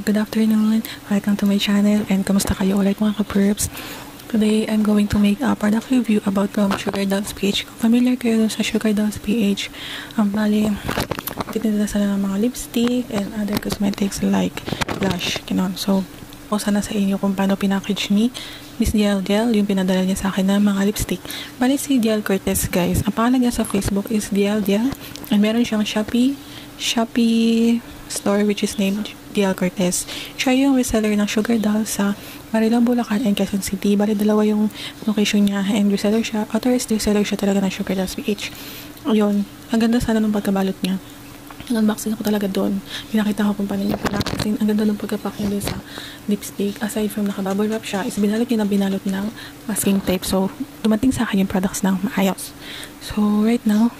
Good afternoon. Welcome to my channel and kamusta kayo ulit mga ka-perps. Today, I'm going to make a product review about um, Sugar Dolls PH. Kung familiar kayo sa Sugar Dolls PH, um, bali, titinda sila ng mga lipstick and other cosmetics like blush, ganon. So, o sana sa inyo kung paano pinackage ni Miss Dial Dial, yung pinadala niya sa akin ng mga lipstick. Bali si Dial Cortez guys. Ang pangalan niya sa Facebook is Dial Dial. And meron siyang Shopee, Shopee store which is named Cortez. Siya yung reseller ng Sugar Doll sa Marilao, Bulacan and Quezon City. Bali dalawa yung location niya and reseller siya. Authorized reseller siya talaga ng Sugar Dolls PH. Ayun. Ang ganda sana ng pagkabalot niya. Nag-unboxing ako talaga doon. Pinakita ko kung paano niya pinakasin. Ang ganda ng pagkapack niya doon sa lipstick. Aside from naka-bubble wrap siya, is binalot niya na binalot ng masking tape. So, dumating sa akin yung products ng maayos. So, right now,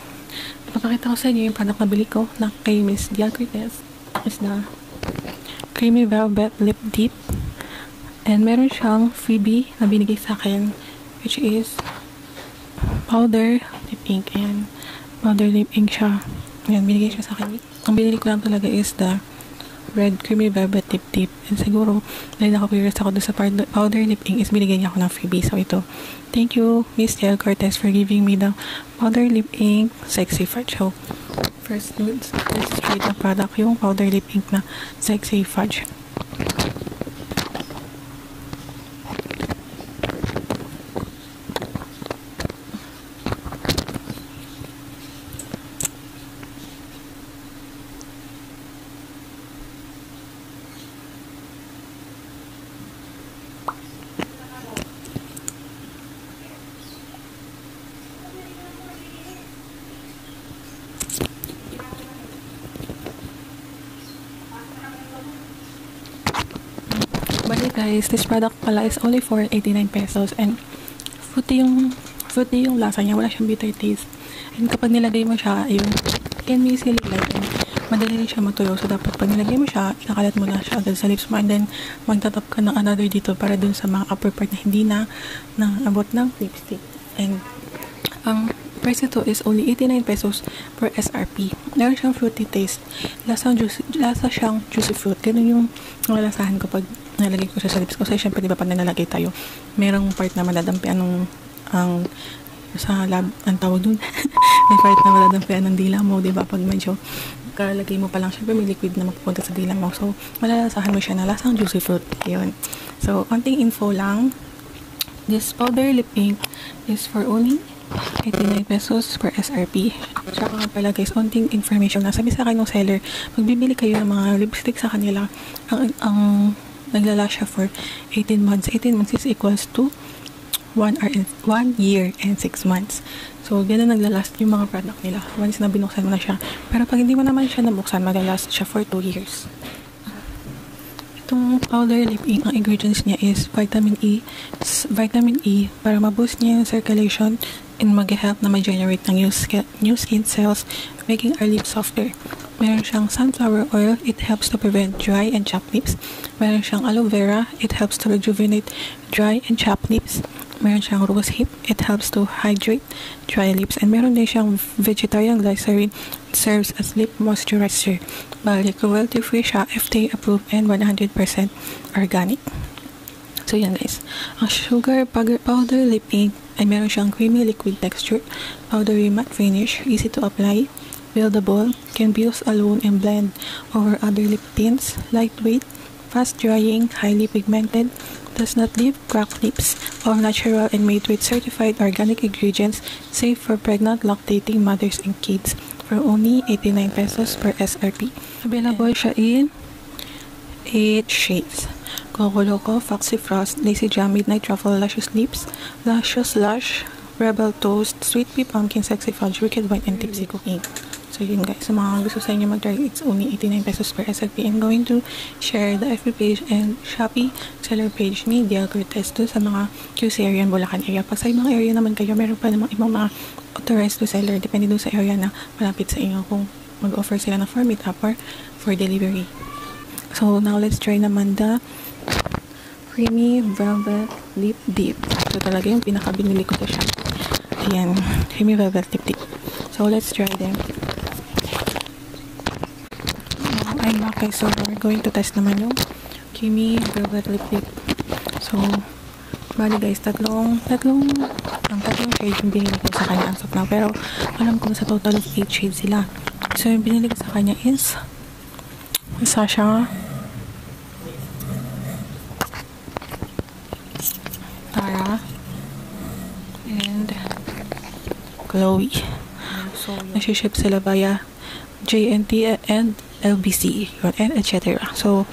ipapakita ko sa inyo yung product na bili ko na kay Miss Dial Cortez. Is the Creamy Velvet Lip Dip. And meron siyang freebie na binigay sa akin which is powder lip ink and powder lip ink siya. Ayan, binigay siya sa akin. Ang binili ko lang talaga is the red creamy velvet lip tip. And siguro, dahil naka-curious ako doon sa powder, lip ink, is binigyan niya ako ng freebie. So, ito. Thank you, Miss Tel Cortez, for giving me the powder lip ink sexy fudge. So, first, let's, let's try the product. Yung powder lip ink na sexy fudge. Bali guys, this product pala is only for 89 pesos and fruity yung fruity yung lasa niya, wala siyang bitter taste. And kapag nilagay mo siya, ayun, can easily like and madali rin siya matuyo. So dapat pag nilagay mo siya, inakalat mo na siya agad sa lips mo and then magtatap ka ng another dito para dun sa mga upper part na hindi na na abot ng lipstick. And ang price nito is only 89 pesos per SRP. Meron siyang fruity taste. Lasa, juicy, lasa siyang juicy fruit. Ganun yung nalasahan ko pag nalagay ko siya sa lips ko. Kasi syempre, di ba, pag nalalagay tayo, merong part na madadampian ng ang sa lab, ang tawag dun. may part na madadampian ng dila mo, di ba? Pag medyo kalagay mo pa lang, syempre may liquid na magpupunta sa dila mo. So, malalasahan mo siya na lasang juicy fruit. Yun. So, konting info lang. This powder lip ink is for only 89 pesos per SRP. Tsaka pala guys, onting information na sabi sa akin ng seller, magbibili kayo ng mga lipstick sa kanila, ang, ang naglala siya for 18 months. 18 months is equals to 1 hour and 1 year and 6 months. So, ganun naglalast yung mga product nila. Once na binuksan mo na siya. Pero pag hindi mo naman siya nabuksan, maglalast siya for 2 years. Itong powder lip ink, ang ingredients niya is vitamin E. Vitamin E, para ma-boost niya yung circulation and mag-help na ma-generate ng new, sk- new skin cells, making our lips softer. Meron siyang sunflower oil, it helps to prevent dry and chapped lips. Meron siyang aloe vera, it helps to rejuvenate dry and chapped lips. Meron siyang rose hip, it helps to hydrate dry lips. And meron din siyang vegetarian glycerin, it serves as lip moisturizer. Bali, cruelty-free siya, FDA approved, and 100% organic. So yan guys, ang sugar powder, lip ink ay meron siyang creamy liquid texture, powdery matte finish, easy to apply, buildable, can be used alone and blend over other lip tints, lightweight, fast drying, highly pigmented, does not leave cracked lips, all natural and made with certified organic ingredients, safe for pregnant, lactating mothers and kids for only 89 pesos per SRP. Available siya in 8 shades. Coco Loco, Foxy Frost, Lazy Jam, Midnight Truffle, Luscious Lips, Luscious Lush, Rebel Toast, Sweet Pea Pumpkin, Sexy Fudge, Wicked White, and Tipsy Cookie. So yun guys, sa mga gusto sa inyo mag-try, it's only 89 pesos per SLP. I'm going to share the FB page and Shopee seller page ni Dial Cortez to sa mga QC area and Bulacan area. Pag sa ibang area naman kayo, meron pa namang ibang mga authorized to seller, depende dun sa area na malapit sa inyo kung mag-offer sila ng for meet up or for delivery. So now let's try naman the creamy velvet lip dip. Ito talaga yung pinakabinili ko sa shop. Ayan, creamy velvet lip dip. So let's try them. I'm back guys. So, we're going to test naman yung Kimi Velvet Lip Lip. So, bali guys, tatlong, tatlong, ang tatlong shade yung binili ko sa kanya as of now. Pero, alam ko sa total of 8 shades sila. So, yung binili ko sa kanya is Sasha Tara and Chloe. So, nasi-ship sila via JNT and LBC, yun, and etc. So,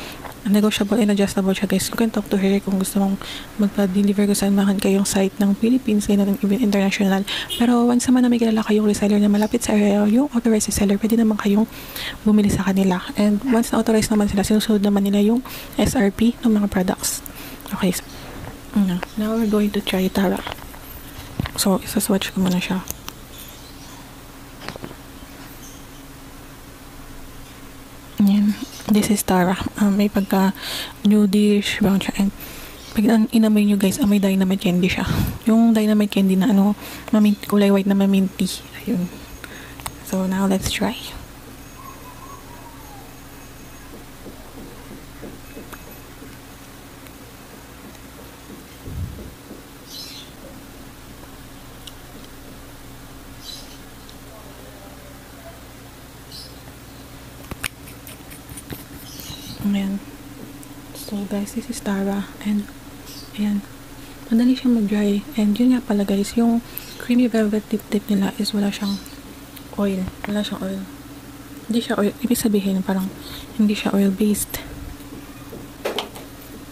negotiable and adjustable siya guys. You can talk to her kung gusto mong magpa-deliver ko saan man kayong site ng Philippines, ganyan ng even international. Pero once naman na may kilala kayong reseller na malapit sa area, yung authorized reseller, pwede naman kayong bumili sa kanila. And once na authorized naman sila, sinusunod naman nila yung SRP ng mga products. Okay, so, mm, now we're going to try Tara. So, isa-swatch ko muna siya. Yan. This is Tara. Um, may pagka nudish, brown siya. And pag inamoy nyo guys, amoy dynamite candy siya. Yung dynamite candy na ano, mamint, kulay white na maminty. Ayun. So now let's try. Ayan. So guys, this is Tara. And, ayan. Madali siyang mag-dry. And yun nga pala guys, yung creamy velvet tip tip nila is wala siyang oil. Wala siyang oil. Hindi siya oil. Ibig sabihin, parang hindi siya oil-based.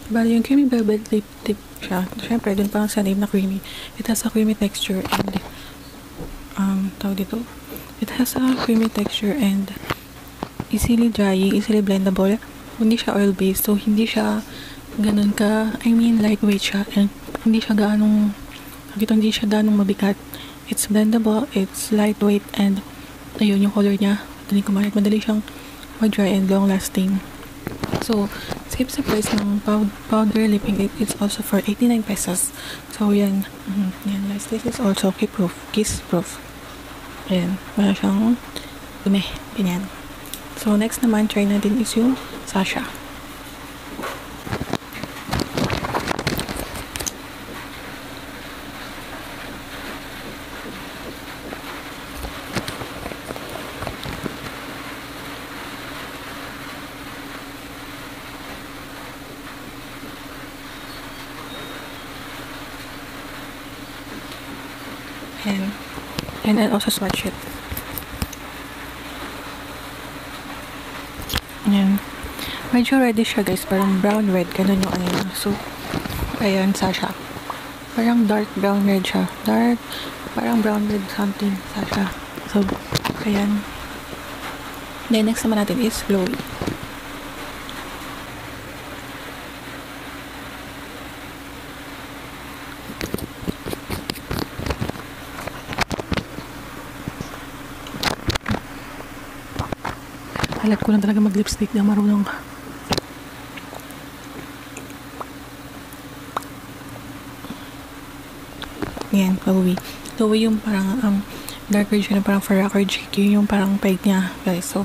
Bali, yung creamy velvet tip tip siya. Siyempre, dun parang sa name na creamy. It has a creamy texture and um, tawag dito. It has a creamy texture and easily drying, easily blendable hindi siya oil-based. So, hindi siya ganun ka, I mean, lightweight siya. And hindi siya ganong, dito hindi siya ganong mabigat. It's blendable, it's lightweight, and ayun, yung color niya, madali kumalit. Madali siyang mag-dry and long-lasting. So, same sa price ng pow- powder lipping it, it's also for 89 pesos. So, yan. Mm, yan guys. This is also kiss-proof. Kiss-proof. Ayan. Wala siyang dumi. Ganyan. So, next naman, try natin is yung Sasha. And, and then also swatch it. Medyo reddish siya guys. Parang brown red. Ganun yung ano niya. So, ayan, Sasha. Parang dark brown red siya. Dark, parang brown red something, Sasha. So, ayan. Then, next naman natin is Glowy. Alam ko lang talaga mag-lipstick na marunong. Yan, Chloe. Chloe yung parang um, dark version na parang Farrakher GQ yung parang peg niya, guys. So,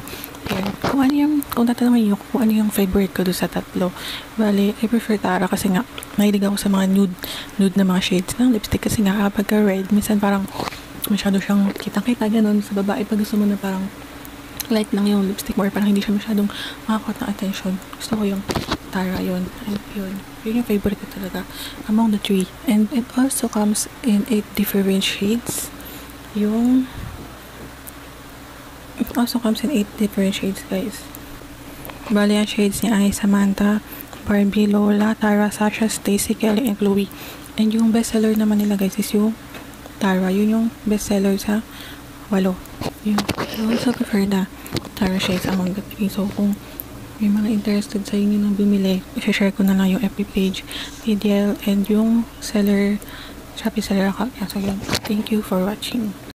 yan. Kung ano yung, kung tatanungin nyo kung ano yung favorite ko doon sa tatlo. Bali, I prefer Tara kasi nga, mahilig ako sa mga nude, nude na mga shades ng lipstick kasi nga kapag ka red, minsan parang masyado siyang kitang-kita ganun sa babae pag gusto mo na parang light lang yung lipstick mo or parang hindi siya masyadong makakot ng attention. Gusto ko yung Tara yun. And yun. Yun yung favorite ko talaga among the three. And it also comes in eight different shades. Yung it also comes in eight different shades, guys. Bali, ang shades niya ay Samantha, Barbie, Lola, Tara, Sasha, Stacy, Kelly, and Chloe. And yung bestseller naman nila, guys, is yung Tara. Yun yung bestseller sa walo. Yun. I also prefer the Tara shades among the three. So, kung may mga interested sa inyo na bumili, i-share ko na lang yung FB page, PDL, and yung seller, Shopee seller account. Yeah, so, yun. Thank you for watching.